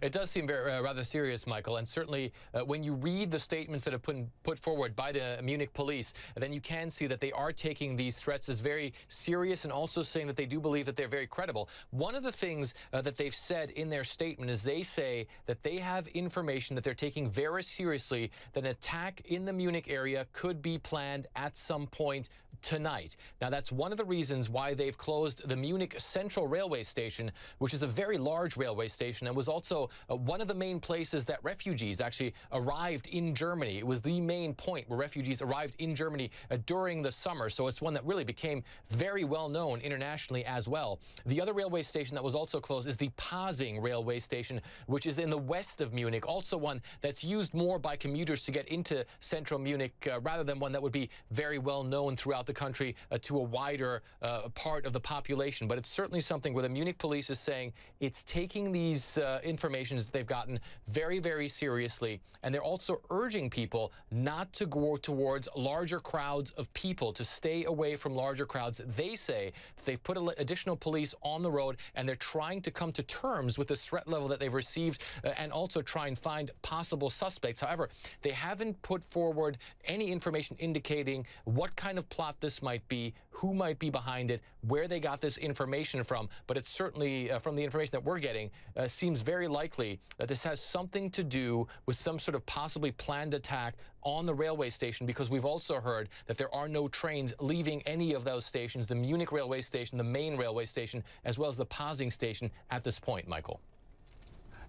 It does seem very, uh, rather serious, Michael, and certainly uh, when you read the statements that have put, put forward by the Munich police, then you can see that they are taking these threats as very serious and also saying that they do believe that they're very credible. One of the things uh, that they've said in their statement is they say that they have information that they're taking very seriously that an attack in the Munich area could be planned at some point tonight. Now, that's one of the reasons why they've closed the Munich Central Railway Station, which is a very large railway station and was also uh, one of the main places that refugees actually arrived in Germany. It was the main point where refugees arrived in Germany uh, during the summer. So it's one that really became very well known internationally as well. The other railway station that was also closed is the Pasing railway station, which is in the west of Munich, also one that's used more by commuters to get into central Munich uh, rather than one that would be very well known throughout the country uh, to a wider uh, part of the population. But it's certainly something where the Munich police is saying it's taking these uh, informations they've gotten very, very seriously. And they're also urging people not to go towards larger crowds of people, to stay away from larger crowds. They say they've put additional police on the road and they're trying to come to terms with the threat level that they've received uh, and also try and find possible suspects. However, they haven't put forward any information indicating what kind of plot this might be, who might be behind it, where they got this information from. But it's certainly, uh, from the information that we're getting, uh, seems very likely that this has something to do with some sort of possibly planned attack on the railway station because we've also heard that there are no trains leaving any of those stations, the Munich railway station, the main railway station, as well as the Pasing station at this point, Michael.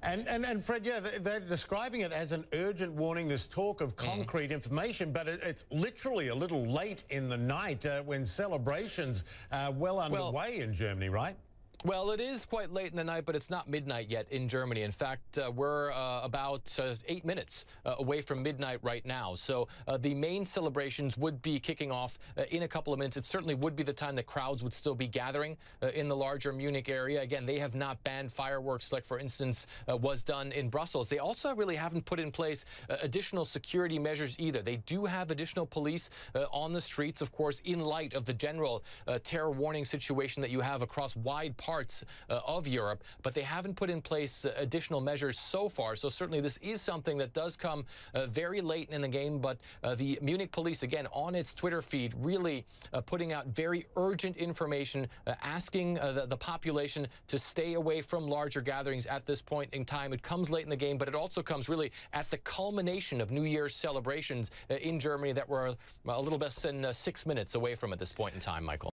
And, and, and Fred, yeah, they're describing it as an urgent warning, this talk of mm. concrete mm. information, but it's literally a little late in the night uh, when celebrations are well underway well, in Germany, right? Well, it is quite late in the night, but it's not midnight yet in Germany. In fact, uh, we're uh, about uh, eight minutes uh, away from midnight right now. So uh, the main celebrations would be kicking off uh, in a couple of minutes. It certainly would be the time that crowds would still be gathering in the larger Munich area. Again, they have not banned fireworks like, for instance, was done in Brussels. They also really haven't put in place additional security measures either. They do have additional police on the streets, of course, in light of the general terror warning situation that you have across wide parts parts uh, of Europe, but they haven't put in place uh, additional measures so far. So certainly this is something that does come uh, very late in the game, but the Munich police, again, on its Twitter feed, really putting out very urgent information, asking the, the population to stay away from larger gatherings at this point in time. It comes late in the game, but it also comes really at the culmination of New Year's celebrations in Germany that we're a little less than six minutes away from at this point in time, Michael.